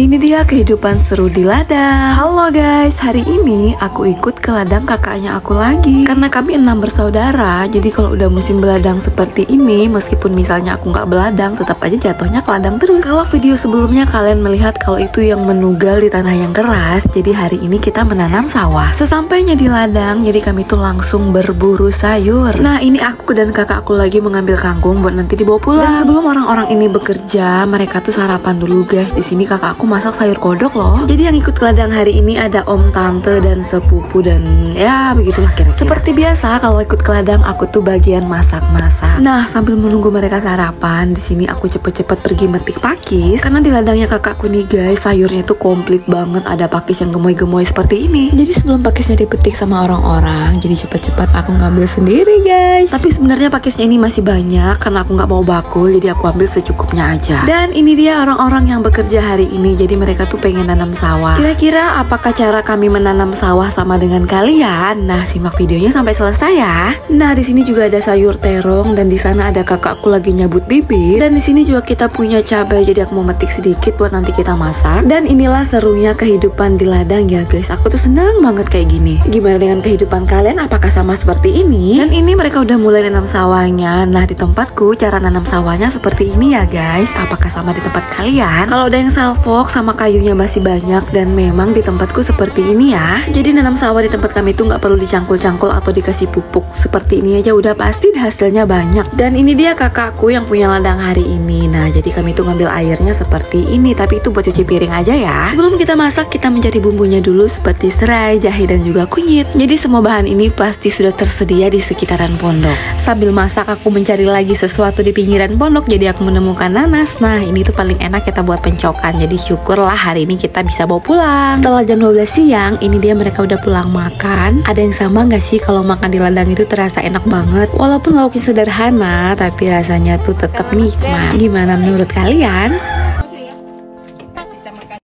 Ini dia kehidupan seru di ladang. Halo guys, hari ini aku ikut ke ladang kakaknya aku lagi. Karena kami enam bersaudara Jadi kalau udah musim beladang seperti ini Meskipun misalnya aku nggak beladang Tetap aja jatuhnya ke ladang terus. Kalau video sebelumnya kalian melihat kalau itu yang menugal di tanah yang keras Jadi hari ini kita menanam sawah. Sesampainya di ladang Jadi kami tuh langsung berburu sayur. Nah ini aku dan kakak aku lagi mengambil kangkung Buat nanti dibawa pulang. Dan sebelum orang-orang ini bekerja Mereka tuh sarapan dulu guys. Di sini kakak aku masak sayur kodok loh. Jadi yang ikut ke ladang hari ini ada om, tante, dan sepupu dan ya begitulah kira-kira. Seperti biasa kalau ikut ke ladang aku tuh bagian masak-masak. Nah sambil menunggu mereka sarapan, di sini aku cepet-cepet pergi metik pakis. Karena di ladangnya kakakku nih guys, sayurnya tuh komplit banget. Ada pakis yang gemoy-gemoy seperti ini. Jadi sebelum pakisnya dipetik sama orang-orang, jadi cepet-cepet aku ngambil sendiri guys. Tapi sebenarnya pakisnya ini masih banyak karena aku nggak mau bakul, jadi aku ambil secukupnya aja. Dan ini dia orang-orang yang bekerja hari ini jadi mereka tuh pengen nanam sawah. Kira-kira apakah cara kami menanam sawah sama dengan kalian? Nah, simak videonya sampai selesai ya. Nah, di sini juga ada sayur terong dan di sana ada kakakku lagi nyabut bibit dan di sini juga kita punya cabai jadi aku mau metik sedikit buat nanti kita masak. Dan inilah serunya kehidupan di ladang ya guys. Aku tuh senang banget kayak gini. Gimana dengan kehidupan kalian? Apakah sama seperti ini? Dan ini mereka udah mulai nanam sawahnya. Nah, di tempatku cara nanam sawahnya seperti ini ya guys. Apakah sama di tempat kalian? Kalau ada yang salfok sama kayunya masih banyak dan memang di tempatku seperti ini ya. Jadi nanam sawah di tempat kami itu nggak perlu dicangkul-cangkul atau dikasih pupuk. Seperti ini aja udah pasti hasilnya banyak. Dan ini dia kakakku yang punya ladang hari ini. Nah, jadi kami tuh ngambil airnya seperti ini, tapi itu buat cuci piring aja ya. Sebelum kita masak, kita mencari bumbunya dulu seperti serai, jahe dan juga kunyit. Jadi semua bahan ini pasti sudah tersedia di sekitaran pondok. Sambil masak aku mencari lagi sesuatu di pinggiran pondok, jadi aku menemukan nanas. Nah, ini tuh paling enak kita buat pencokan. Jadi syukurlah hari ini kita bisa bawa pulang. Setelah jam 12 siang, ini dia mereka udah pulang makan. Ada yang sama nggak sih kalau makan di ladang itu terasa enak banget? Walaupun lauknya sederhana, tapi rasanya tuh tetap nikmat. Gimana menurut kalian?